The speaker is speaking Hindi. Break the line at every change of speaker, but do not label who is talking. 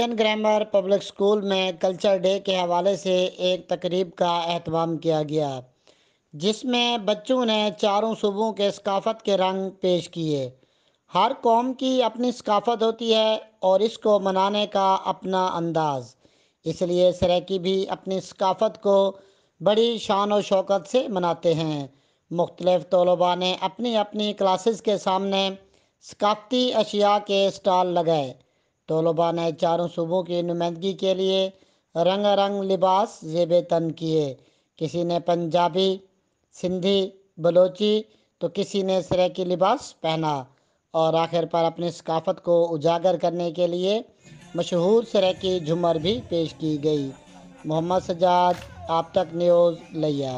इंडियन ग्रामर पब्लिक स्कूल में कल्चर डे के हवाले से एक तकरीब का अहतमाम किया गया, जिसमें बच्चों ने चारों सूबों के सकाफ़त के रंग पेश किए। हर कौम की अपनी सकाफ़त होती है और इसको मनाने का अपना अंदाज़। इसलिए सराकी भी अपनी सकाफ़त को बड़ी शान और शौकत से मनाते हैं। मुख्तलिफ़ तलबा ने अपनी अपनी क्लासेस के सामने सकाफ़ती अशिया के स्टॉल लगाए। तलबा ने चारों सूबों की नुमाइंदगी के लिए रंग रंग लिबास जेब तन किए। किसी ने पंजाबी, सिंधी, बलोची तो किसी ने सराकी लिबास पहना और आखिर पर अपनी सकाफ़त को उजागर करने के लिए मशहूर सराकी झूमर भी पेश की गई। मोहम्मद सजाद, आप तक न्यूज़ लिया।